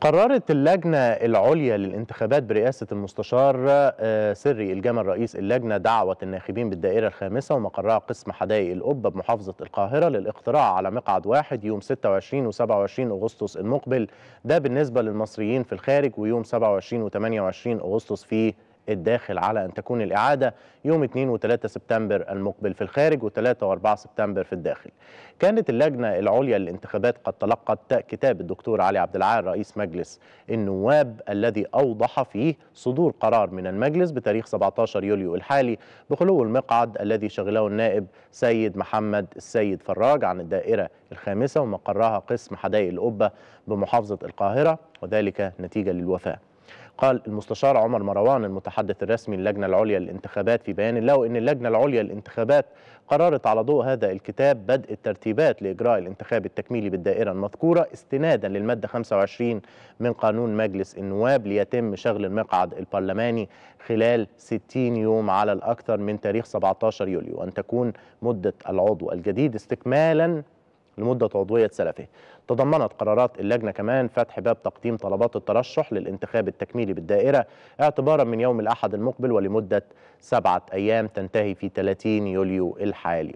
قررت اللجنة العليا للانتخابات برئاسة المستشار آه، سري الجمل رئيس اللجنة دعوة الناخبين بالدائرة الخامسة ومقرها قسم حدائق القبة بمحافظة القاهرة للاقتراع على مقعد واحد يوم 26 و 27 أغسطس المقبل. ده بالنسبة للمصريين في الخارج ويوم 27 و 28 أغسطس في الداخل على أن تكون الإعادة يوم 2 و3 سبتمبر المقبل في الخارج و3 و4 سبتمبر في الداخل. كانت اللجنة العليا للانتخابات قد تلقت كتاب الدكتور علي عبد العال رئيس مجلس النواب الذي أوضح فيه صدور قرار من المجلس بتاريخ 17 يوليو الحالي بخلو المقعد الذي شغله النائب سيد محمد السيد فراج عن الدائرة الخامسة ومقرها قسم حدائق القبة بمحافظة القاهرة وذلك نتيجة للوفاة. قال المستشار عمر مروان المتحدث الرسمي للجنة العليا للانتخابات في بيان له إن اللجنة العليا للانتخابات قررت على ضوء هذا الكتاب بدء الترتيبات لإجراء الانتخاب التكميلي بالدائرة المذكورة استنادا للمادة 25 من قانون مجلس النواب ليتم شغل المقعد البرلماني خلال 60 يوم على الأكثر من تاريخ 17 يوليو وأن تكون مدة العضو الجديد استكمالا لمدة عضوية سلفه. تضمنت قرارات اللجنة كمان فتح باب تقديم طلبات الترشح للانتخاب التكميلي بالدائرة اعتبارا من يوم الأحد المقبل ولمدة سبعة أيام تنتهي في 30 يوليو الحالي.